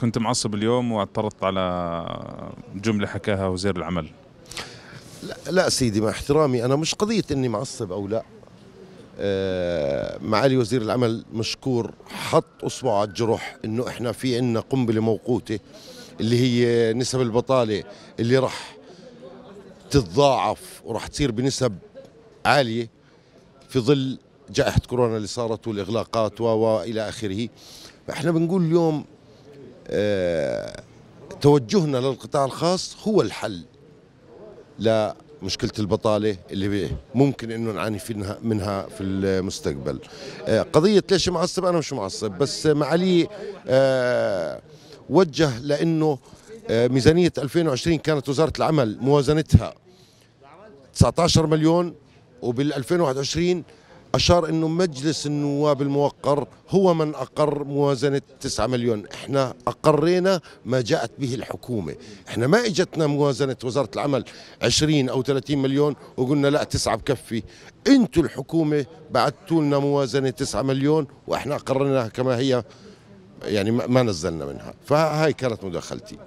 كنت معصب اليوم واعترضت على جملة حكاها وزير العمل. لا, لا سيدي مع احترامي أنا مش قضية إني معصب أو لا. آه، معالي وزير العمل مشكور حط اصبعه على الجرح إنه إحنا في عندنا قنبلة موقوتة اللي هي نسب البطالة اللي راح تتضاعف وراح تصير بنسب عالية في ظل جائحة كورونا اللي صارت والإغلاقات والى آخره. فإحنا بنقول اليوم توجهنا للقطاع الخاص هو الحل لمشكلة البطالة اللي ممكن إنه نعاني منها في المستقبل. آه، قضية ليش معصب؟ أنا مش معصب بس معالي آه، وجه لأنه آه، ميزانية 2020 كانت وزارة العمل موازنتها 19 مليون وبال 2021 أشار أنه مجلس النواب الموقر هو من أقر موازنة 9 مليون. إحنا أقرينا ما جاءت به الحكومة. إحنا ما إجتنا موازنة وزارة العمل 20 أو 30 مليون وقلنا لا تسعة بكفي. أنتوا الحكومة بعتوا لنا موازنة 9 مليون وإحنا أقررناها كما هي يعني ما نزلنا منها. فهاي كانت مداخلتي.